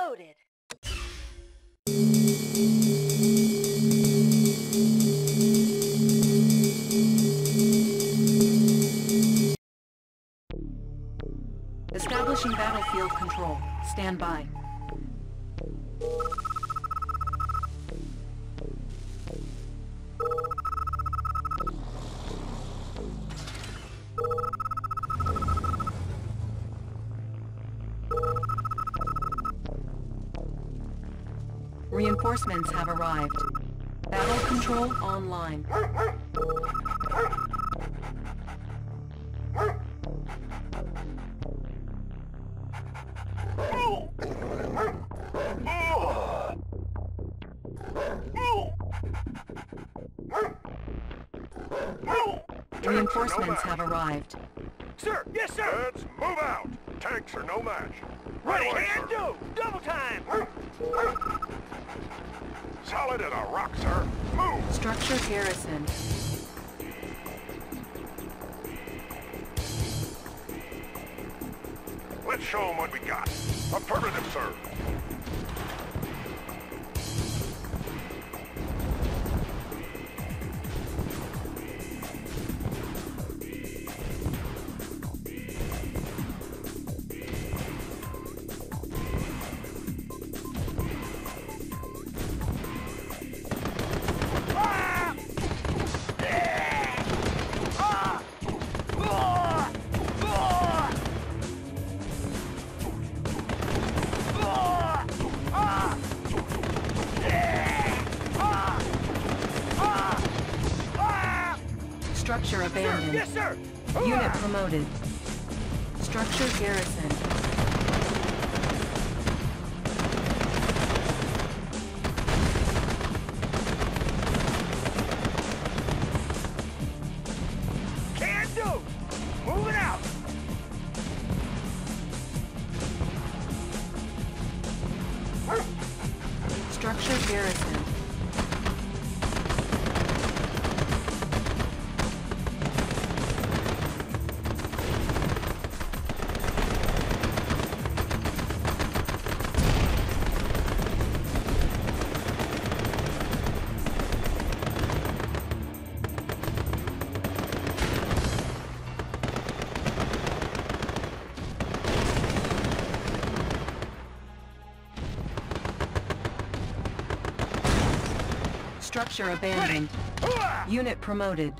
loaded. Establishing battlefield control. Stand by. Reinforcements have arrived. Battle control online. Reinforcements have arrived. Sir, yes, sir. Let's move out. Tanks are no match. Ready, Right away, can sir. do. Double time. Solid as a rock, sir. Move. Structure garrisoned. Let's show them what we got. Affirmative, sir. Promoted. Structure garrisoned. Structure abandoned. Unit promoted.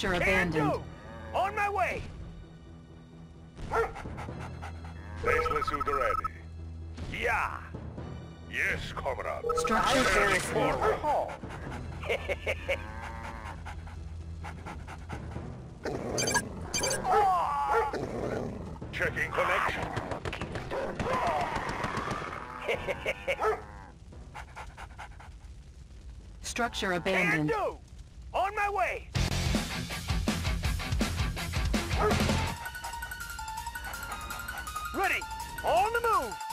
Structure Can abandoned. do. On my way. Faceless ready. Yeah. Yes, comrade. Structure garrisoned. Overhaul. Ah! Checking connection. Structure Can abandoned. do. On my way. Ready. On the move.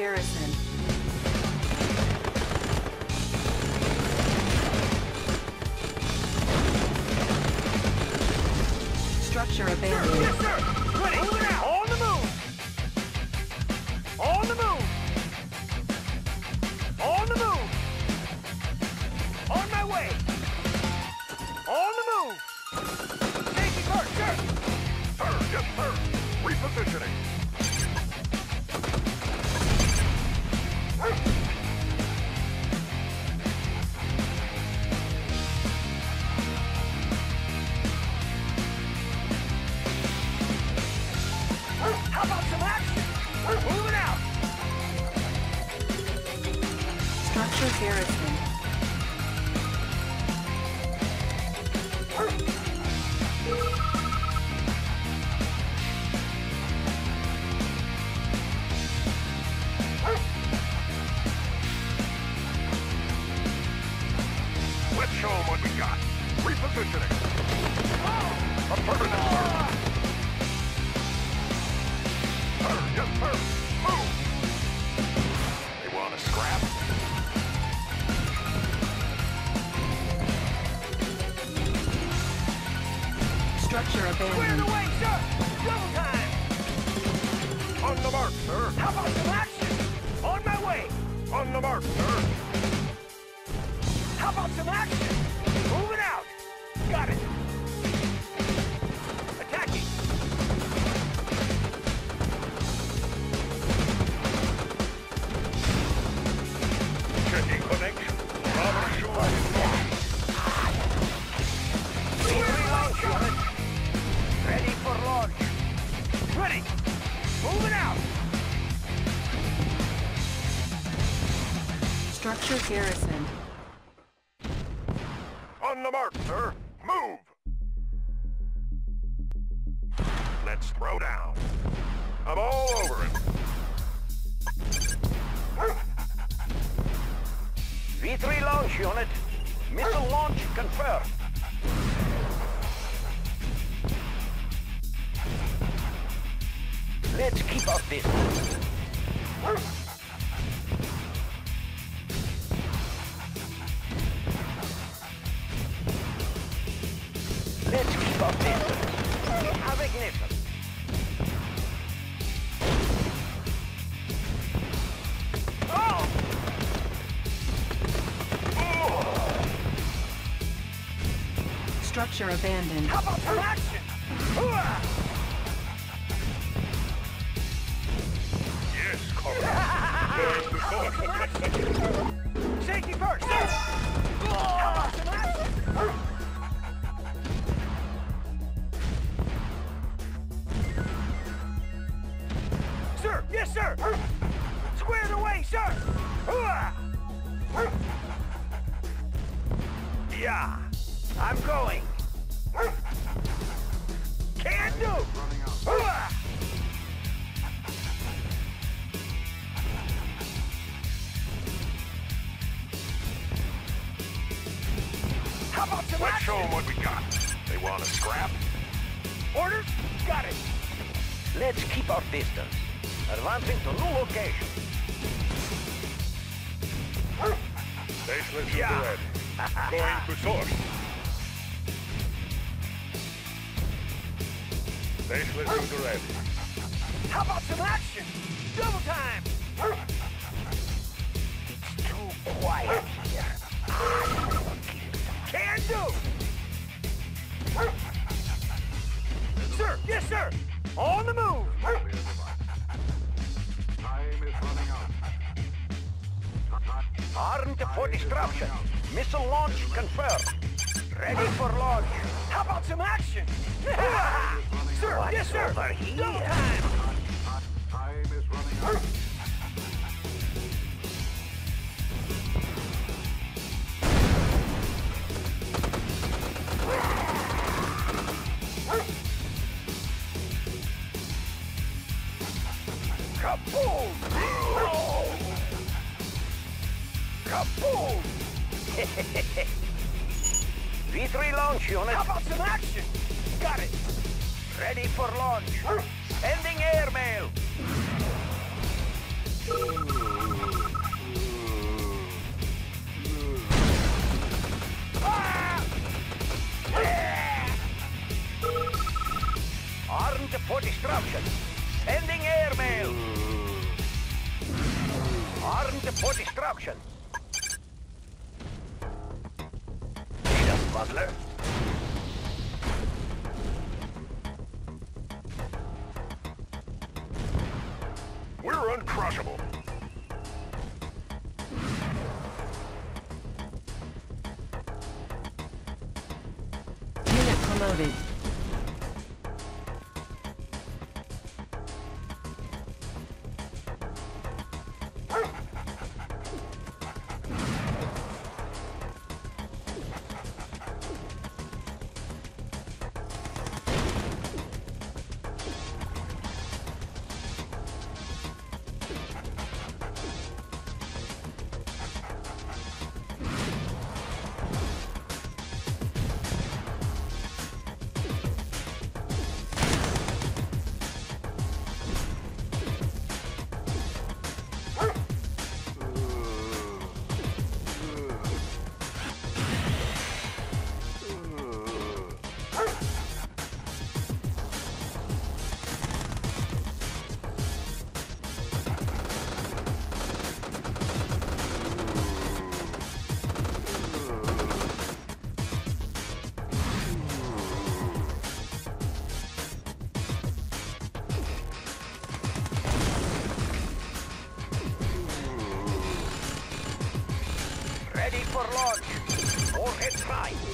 Structure Structure garrisoned. Structure abandoned. How about some action? Yes, source. Safety first! Action? Sir! Yes, sir! Squared away, sir! Yeah, I'm going. Can do! Hooah! How about some Let's show 'em what we got. They want to scrap? Orders? Got it. Let's keep our distance. Advancing to new location. Baseless Yeah. ready. Going to source. Baseless ready. How about some action? Double time. It's too quiet here. Can do. Sir, yes, sir. On the move. Armed for destruction. Missile launch confirmed. Ready for launch. How about some action? sir, yes, sir. Double time. Time is Kaboom! Kaboom! V3 launch unit. How about some action? Got it. Ready for launch. Sending ah! airmail. Armed for destruction. Sending airmail. Armed for destruction. Need Butler? Warhead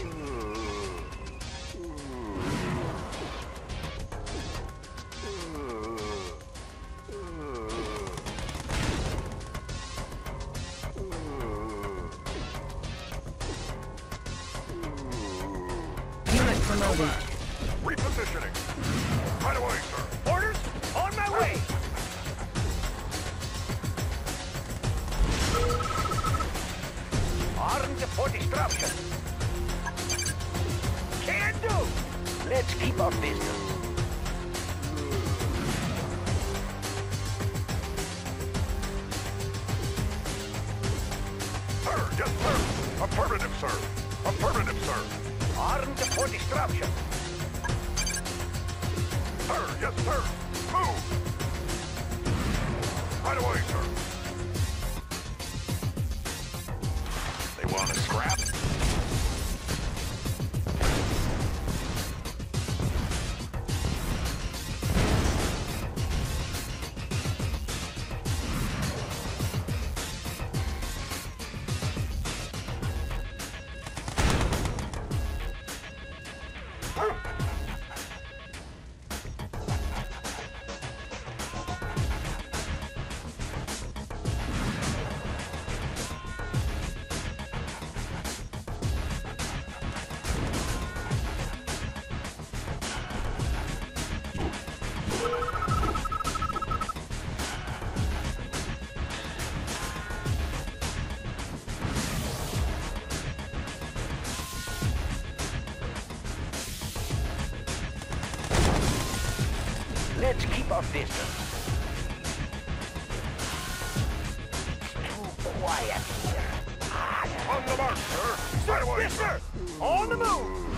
On the move.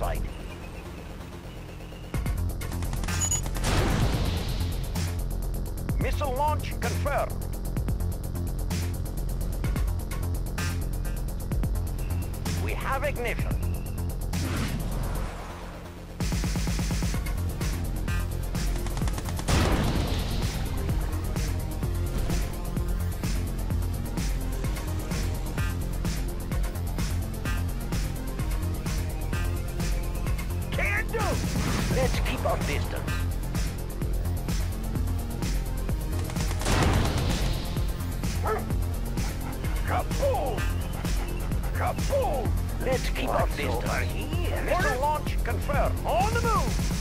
site. Let's keep our distance. Kaboom! Kaboom! Let's keep our distance. Missile launch confirmed. On the move!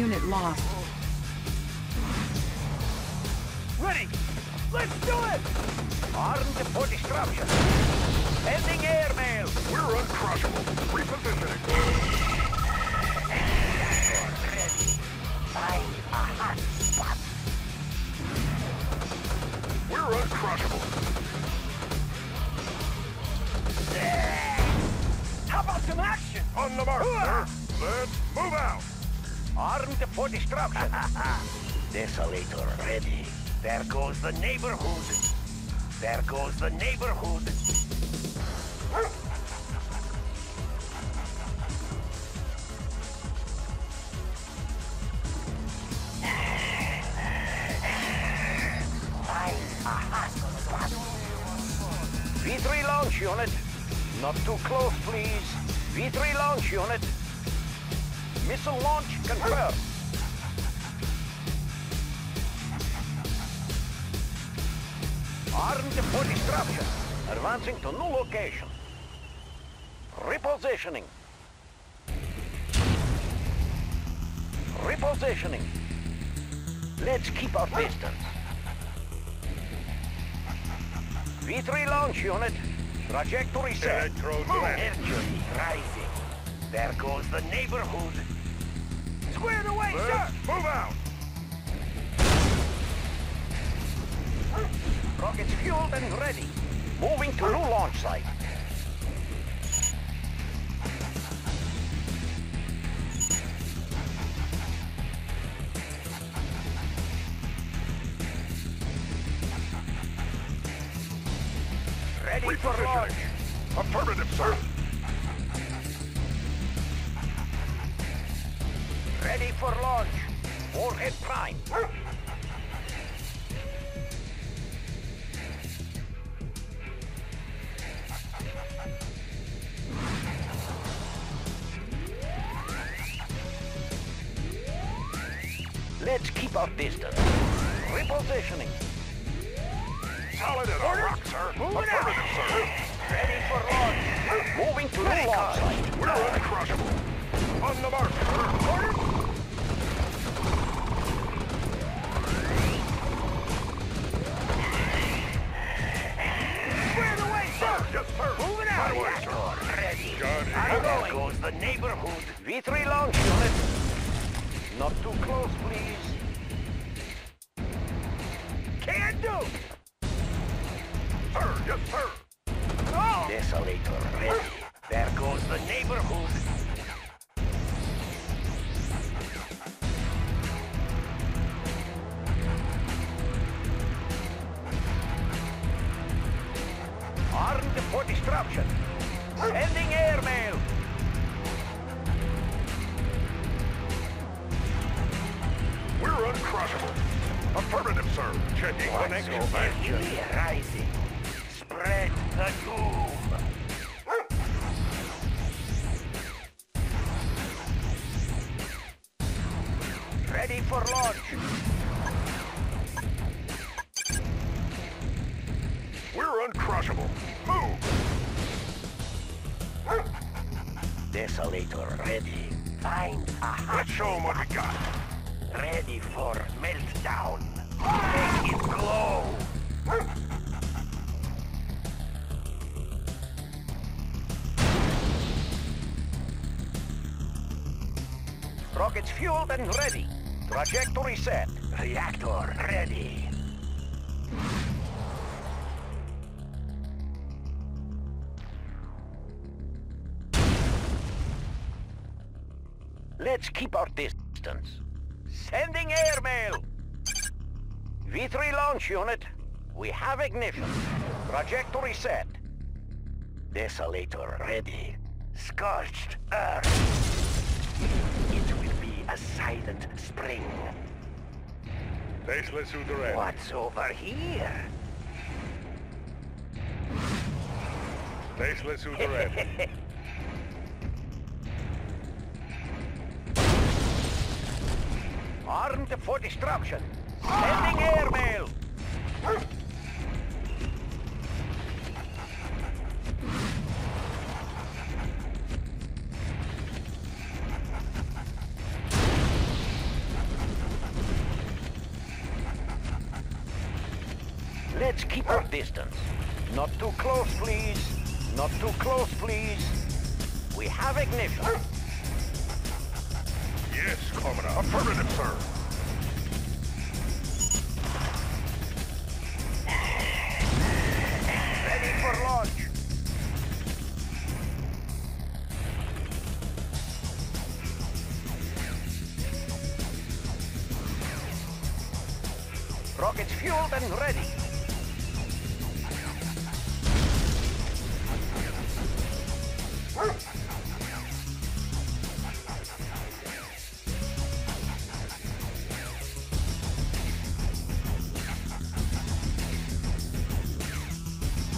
Unit lost. Ready! Let's do it! Armed for destruction. Ending air mail. We're uncrushable. Repositioning. We're uncrushable. How about some action? On the mark, sir. Let's move out. Armed for destruction. Desolator ready. There goes the neighborhood. There goes the neighborhood. To new location. Repositioning. Repositioning. Let's keep our distance. V3 launch unit. Trajectory set. Electrodes Mercury rising. There goes the neighborhood. Squared away, Let's move out. Rockets fueled and ready. Moving to new launch site. Ready for launch. Affirmative, sir. Ready for launch. Warhead prime. Keep our distance. Repositioning. Solid as a rock, sir. Affirmative, sir. Ready for launch. Moving to new launch site. We're uh, uncrushable. On the mark, sir. Squared away, sir. Yes, sir. Moving Right out. away, sir. Ready. Got it. And there goes the neighborhood. V3 launch unit. Not too close, please. Do. Sir, Rockets fueled and ready. Trajectory set. Reactor ready. Let's keep our distance. Sending airmail. V3 launch unit. We have ignition. Trajectory set. Desolator ready. Scorched earth. It will be a silent spring. Faceless suit. What's over here? Faceless suit. Armed for destruction. Sending airmail. Ignition.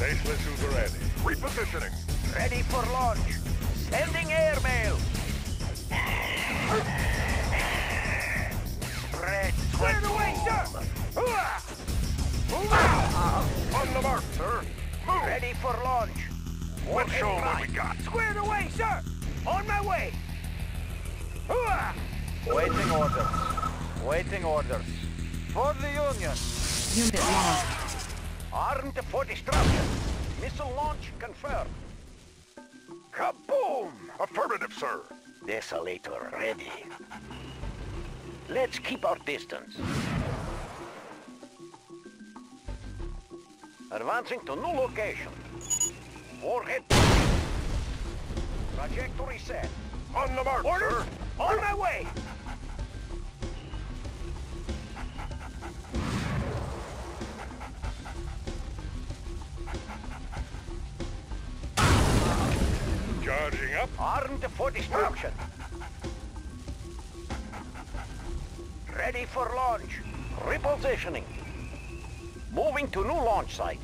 Baseless suit ready. Repositioning. Ready for launch. Sending airmail. Spread. Squared away, sir. Hooah! Move out. On the mark, sir. Move. Ready for launch. Let's show 'em what we got. Squared away, sir. On my way. Hooah! Waiting orders. Waiting orders. For the Union. Unit lost. Armed for destruction. Missile launch confirmed. Kaboom! Affirmative, sir. Desolator ready. Let's keep our distance. Advancing to new location. Warhead. Trajectory set. On the mark, Orders sir. on my way. Charging up. Armed for destruction. Ready for launch. Repositioning. Moving to new launch site.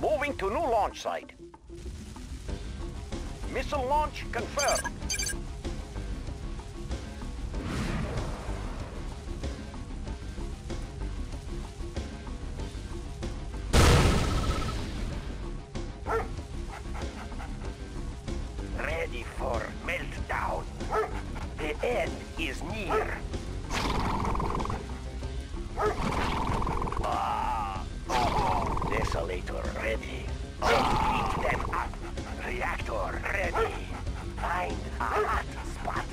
Moving to new launch site. Missile launch confirmed. End is near. Ah. Desolator ready. Heat them up. Reactor ready. Find a hot spot.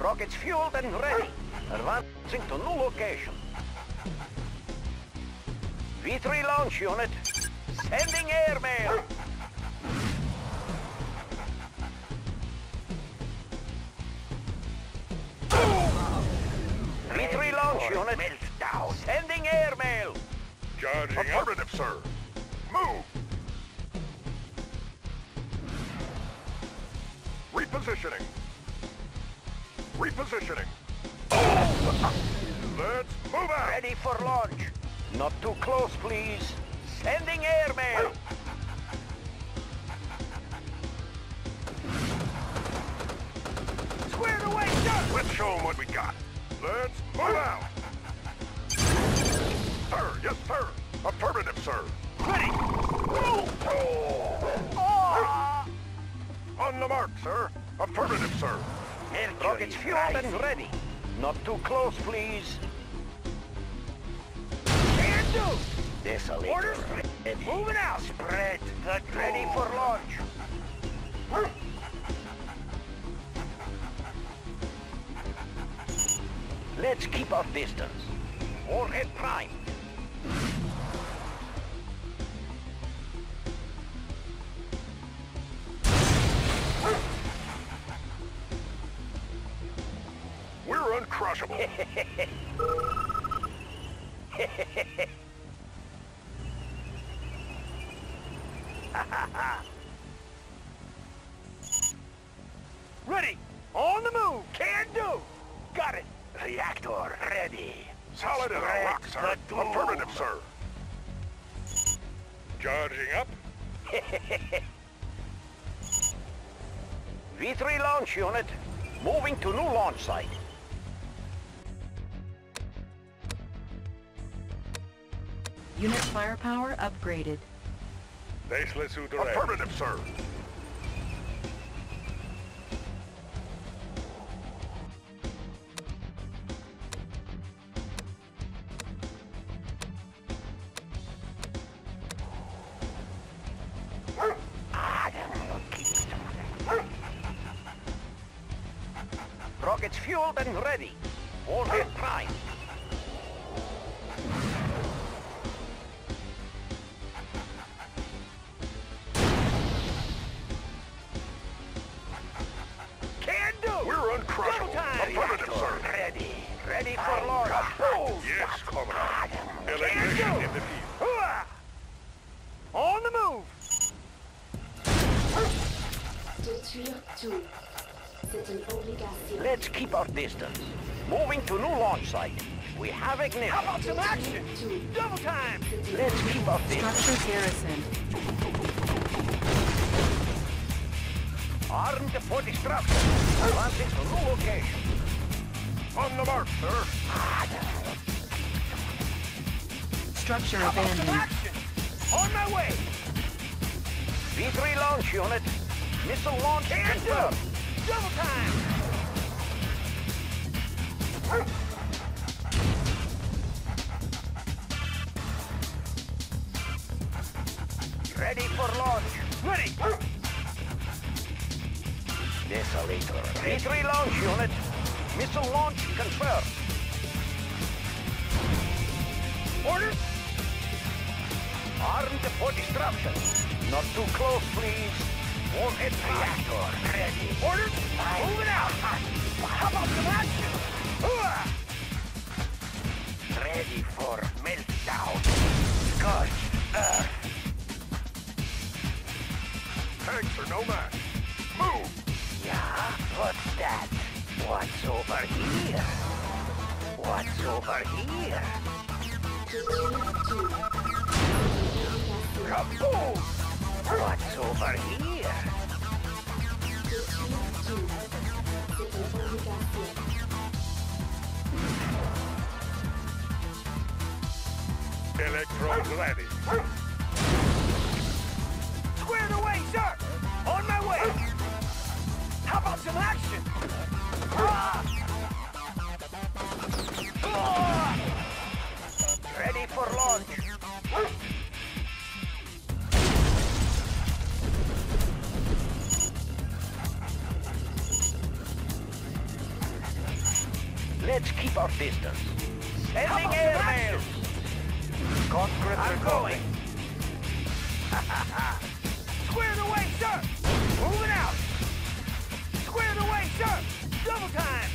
Rockets fueled and ready. Advancing to new location. V3 launch unit. Sending airmail. Charging up. V3 launch unit. Moving to new launch site. Unit firepower upgraded. Baseless suit ready. Affirmative, sir. Orders? Armed for destruction. Not too close, please. Warhead reactor ready. Orders? Moving out. How about some action? Ready for meltdown. Scorched earth. Tanks are no match. Move! Yeah, what's that? What's over here? What's over here? Kaboom! What's over here? Une ready. Squared away, sir! On my way! How about some action? Ah! Ah! Let's keep our distance. Sending airmail! Conscript I'm going. Squared away, sir! Moving out! Squared away, sir! Double time!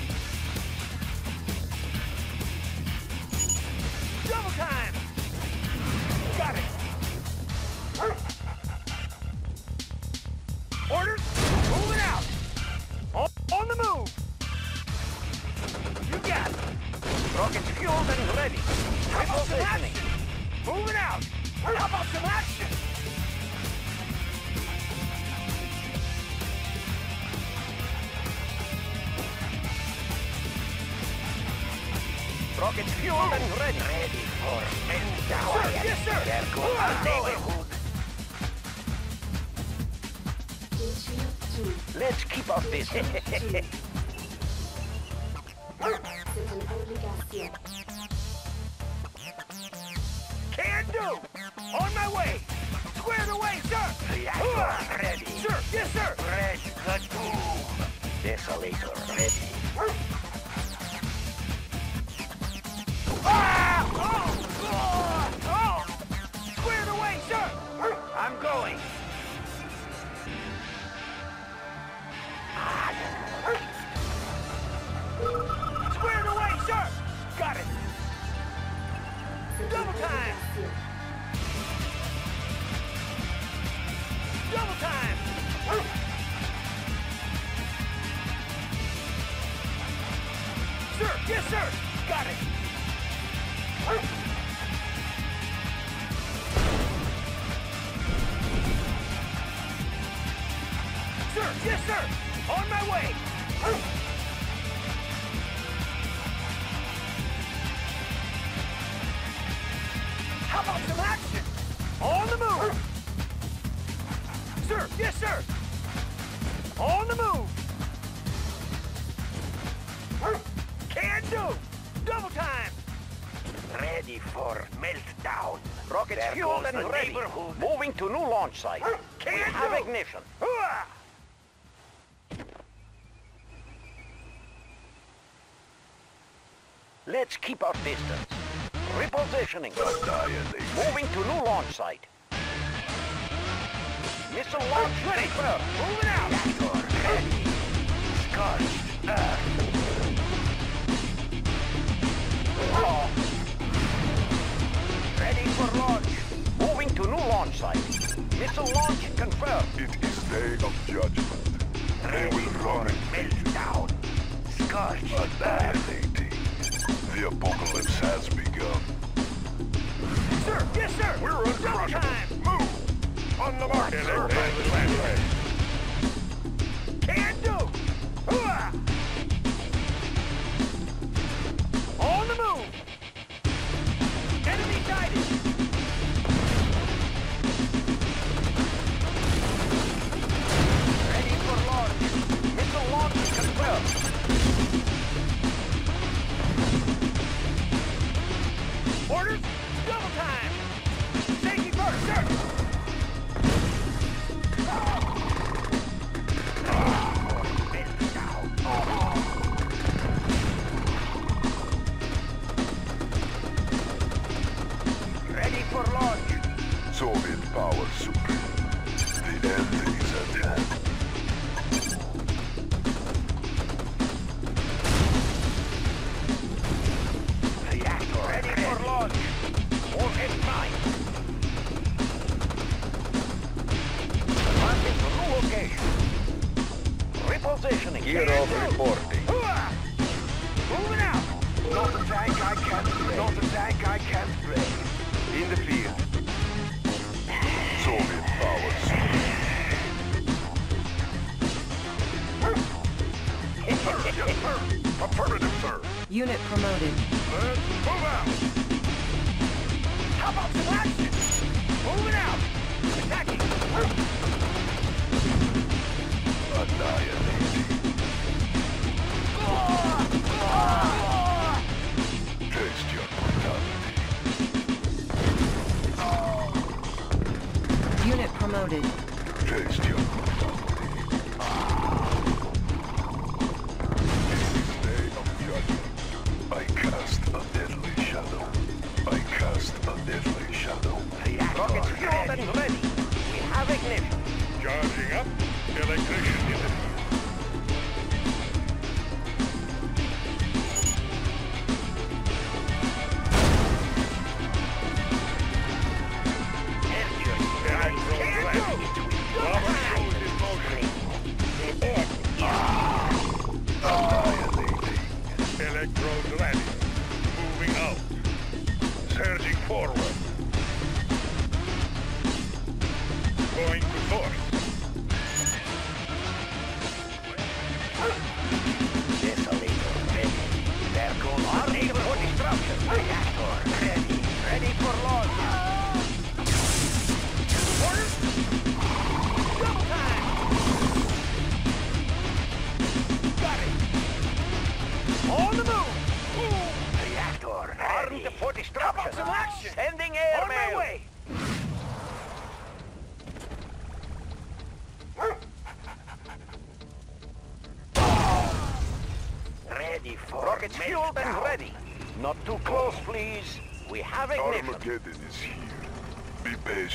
Fueled and ready. Ready for meltdown. Sir, yes, sir. There goes our neighborhood. Let's keep our distance. C'est une obligation. Can do. On my way. Squared away, sir. Reactor ready. Sir, yes, sir. Red the boom. Desolator ready. Ah! Oh! positioning. Moving to new launch site. Missile launch ready. Moving out. Ready for launch. Moving to new launch site. Missile launch confirmed. It is day of judgment. They will run. Meltdown. Scorched. Annihilating. The apocalypse has begun sir. Yes, sir. We're on Time. Move. On the mark. Yes,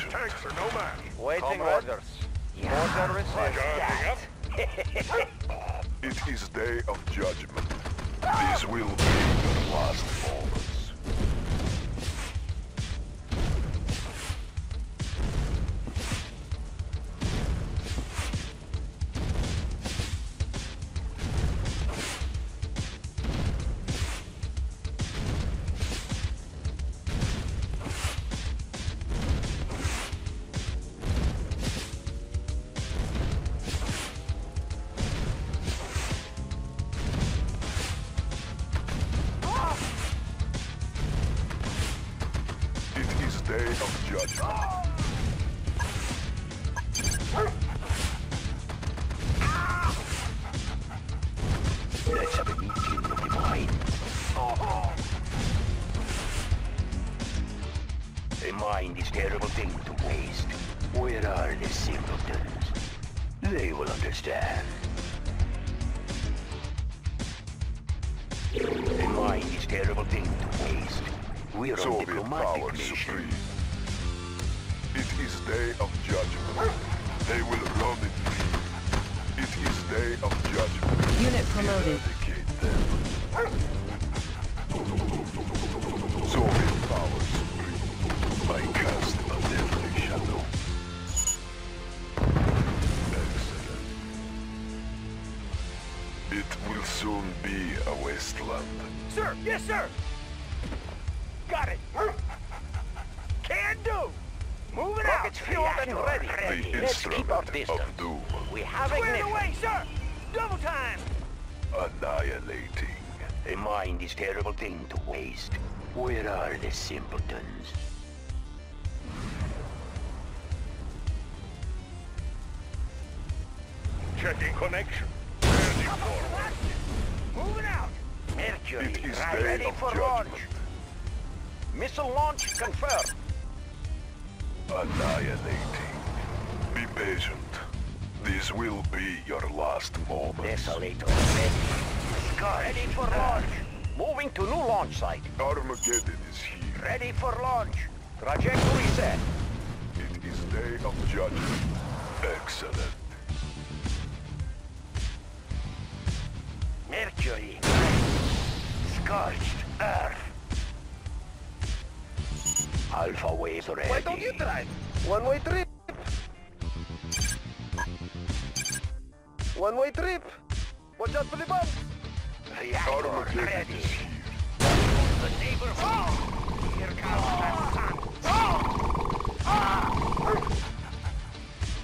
Tanks are no match. Are the simpletons? Checking connection. Surging forward. Moving out. Mercury, It is right day ready of for judgment. launch. Missile launch confirmed. Annihilating. Be patient. This will be your last moment. Desolator ready. Scar ready for launch. Moving to new launch site. Armageddon is here. Ready for launch. Trajectory set. It is day of judgment. Excellent. Mercury. Scorched Earth. Alpha waves ready. Why don't you drive? One-way trip. One-way trip. Watch out for the bump. Reactor Armageddon ready. is here. The neighbor fall. Here comes the sun. Oh.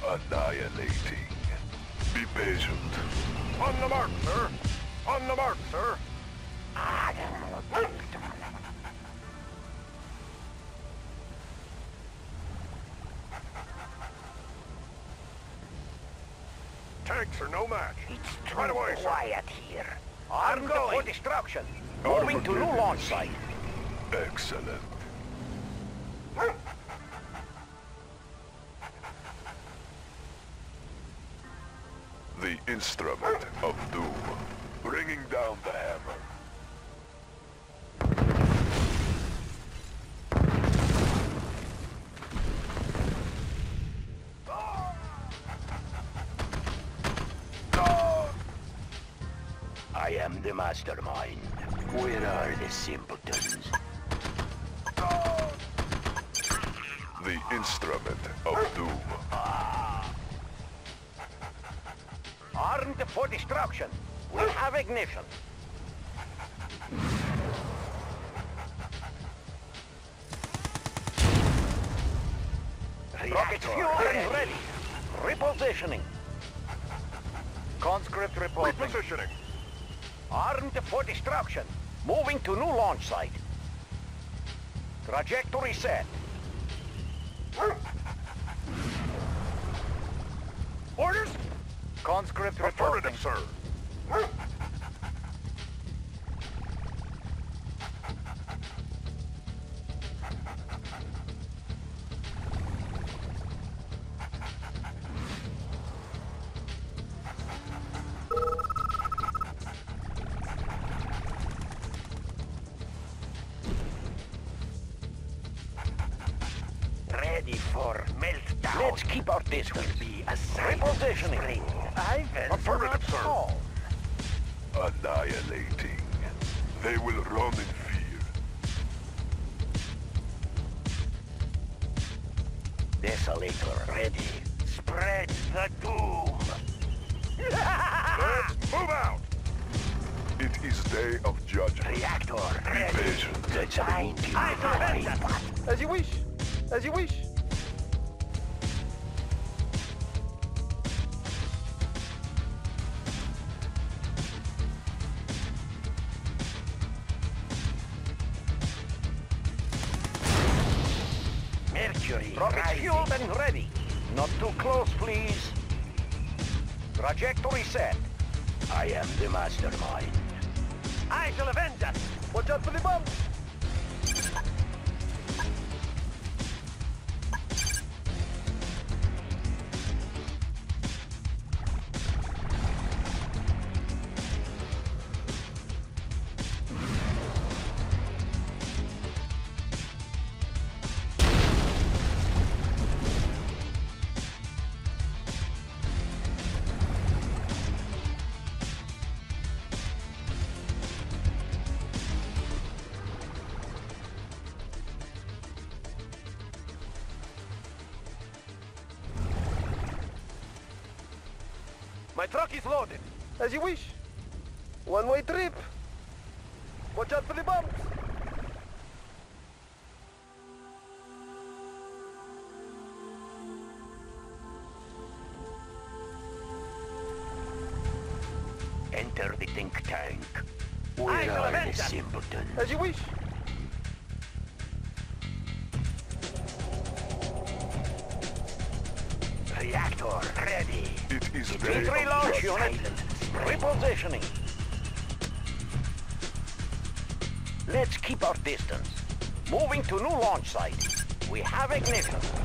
Annihilating. Be patient. On the mark, sir. On the mark, sir. Tanks are no match. It's Right too away, sir. quiet here. Armed for destruction. Moving to new launch site. Excellent. The instrument of doom. Bringing down the hammer. Mastermind. Where are the simpletons? The instrument of doom. Armed for destruction. We have ignition. Rockets fueled and ready. Repositioning. Conscript reporting. Repositioning. Armed for destruction. Moving to new launch site. Trajectory set. Orders? Conscript reporting. Affirmative, sir. My truck is loaded. As you wish. One-way trip. Watch out for the bumps. Ignition.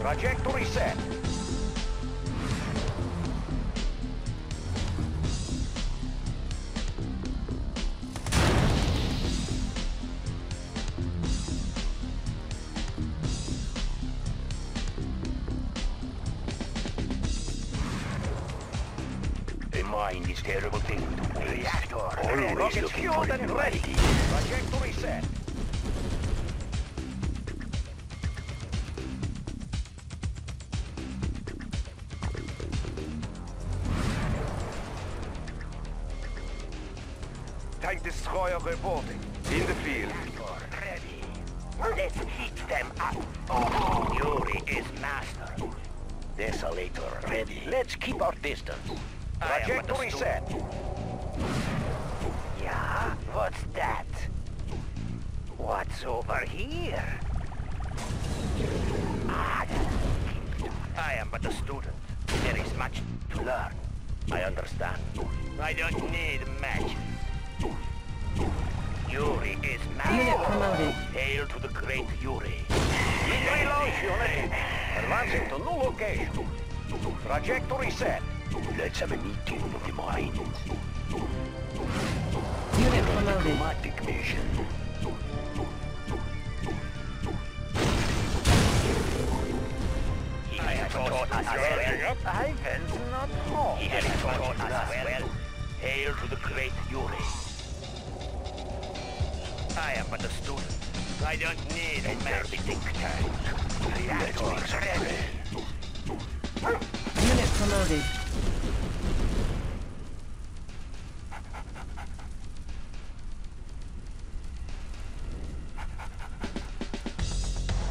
Trajectory set. A mind is terrible thing. Reactor. Always Rockets fueled and ready.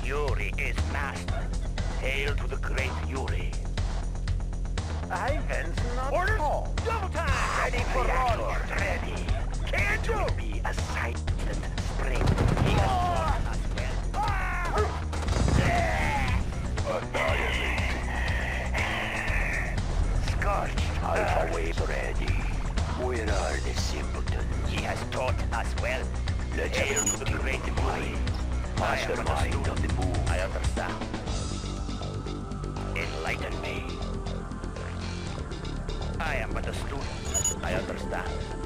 Yuri is master. Hail to the great Yuri. I Ivan's not Orders? home. Double time! Ah, ready for launch. ready. Can It do! will be a silent spring. He has us well. Annihilating. Scorched Alpha wave ready. Where are the simpletons? He has taught us well. Let's Hail to the great Yuri. Mastermind student. the move. I understand. Enlighten me. I am but a student. I understand.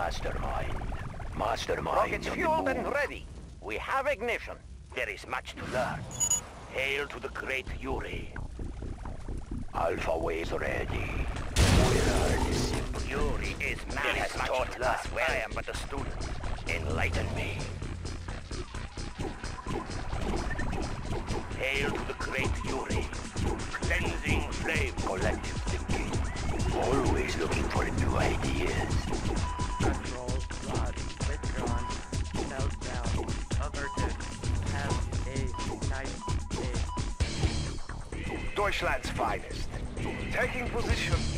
Mastermind. Mastermind. Rockets fueled and ready. We have ignition. There is much to learn. Hail to the great Yuri. Alpha waves ready. Yuri is mad. He has taught us where I am but a student. Enlighten me. Hail to the great Yuri. Cleansing flame. Collective thinking. Always looking for new ideas. Deutschland's finest. Taking position.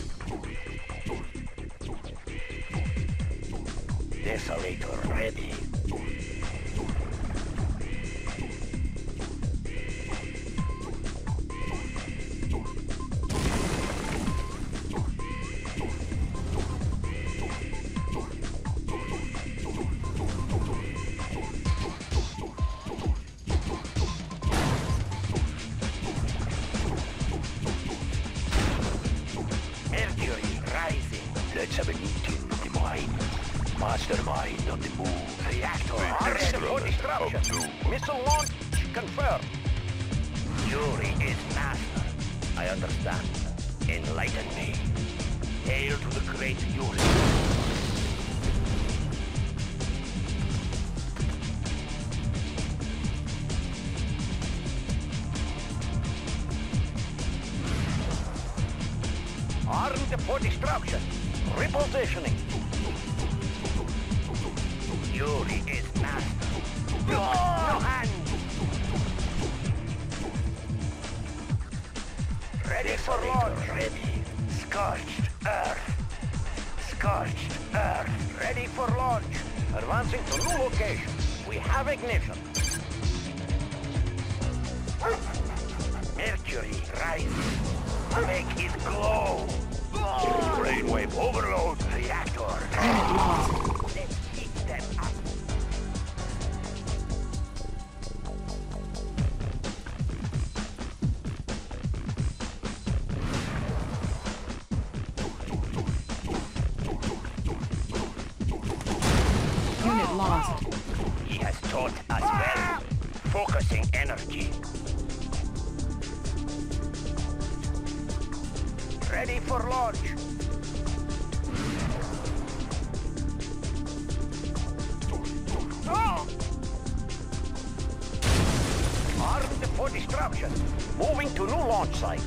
Moving to new launch site.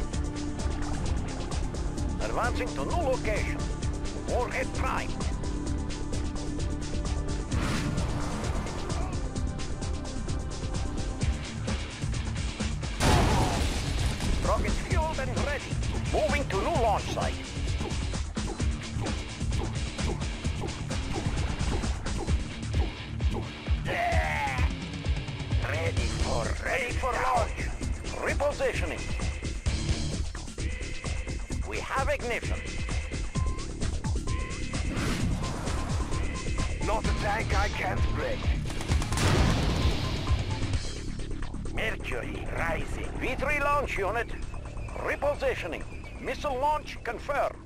Advancing to new location. Warhead primed. Rocket fueled and ready. Moving to new launch site. Missile launch confirmed.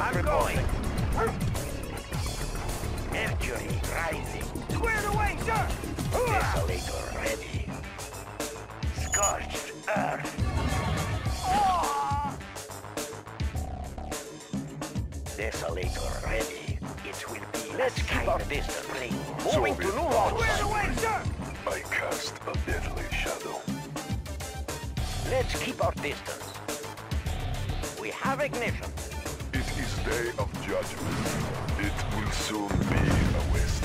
I'm reporting. going. Mercury rising. Square Squared away, sir! Desolator ready. Scorched earth. Desolator ready. It will be Let's keep our distance, please. Moving to new Square Squared away, sir! I cast a deadly shadow. Let's keep our distance. We have ignition. Day of judgment. It will soon be a wasteland.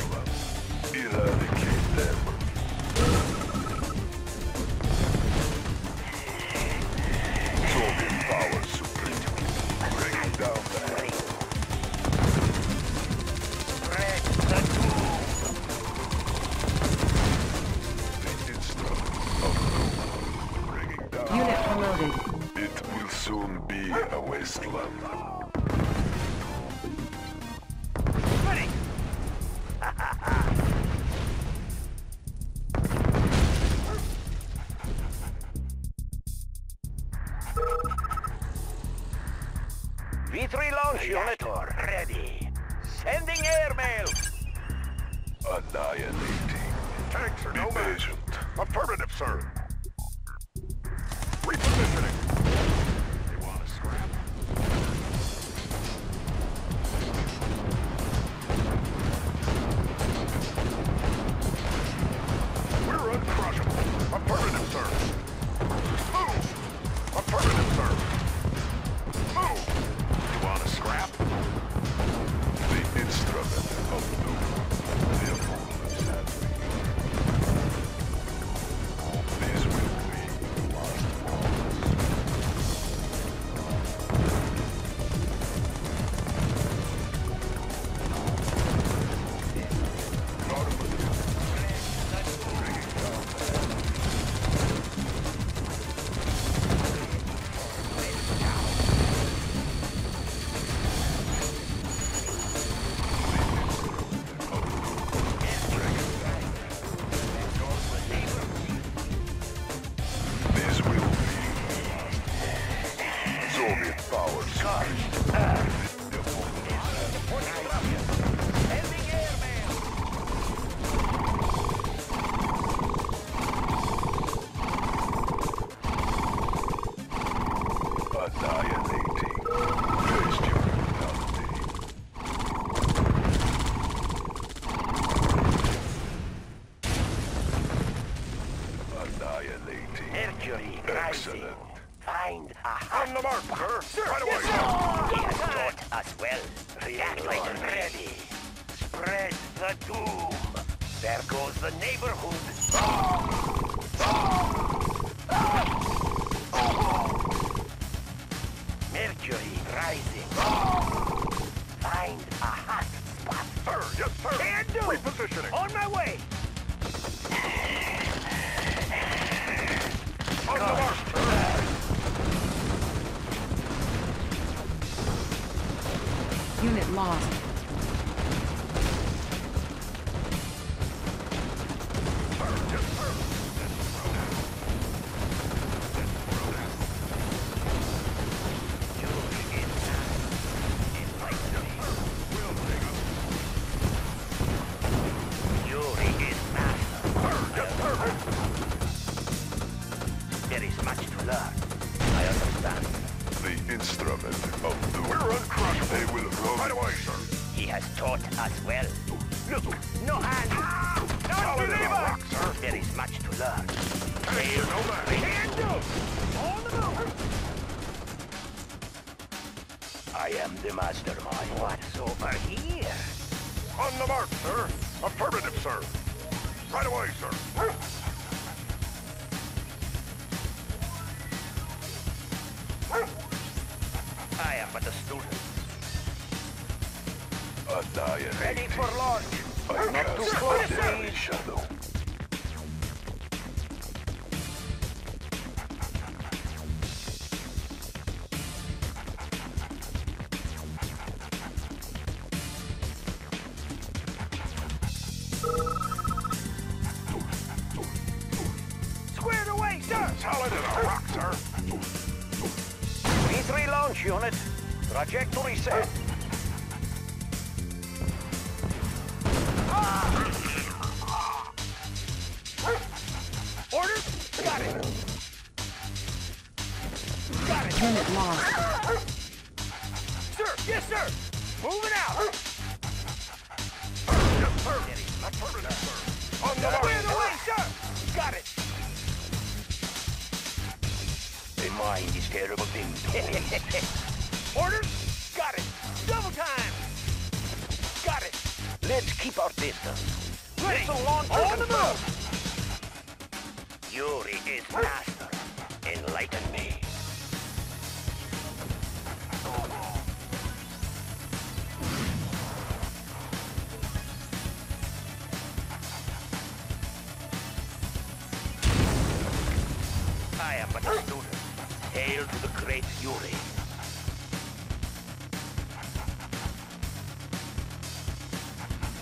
Hail to the great Yuri.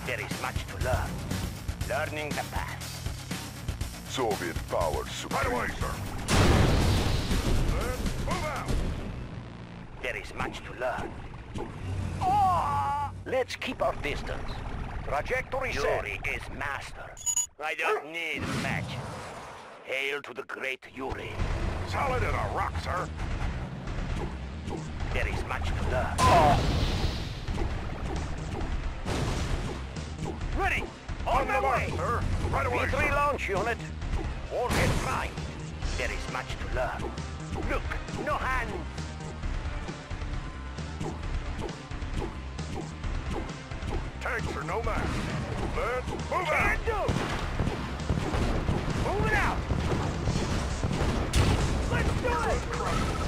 There is much to learn. Learning the path. Soviet power Right away, sir. Let's move out. There is much to learn. Ah! Let's keep our distance. Trajectory Yuri is master. I don't need match. Hail to the great Yuri. Solid as a rock, sir. There is much to learn. Ready. On my the mark, way. sir. Right away, V3 sir. launch unit. Warhead prime. There is much to learn. Look, no hands. Tanks are no match. Let's move out. do. Moving out. Do it.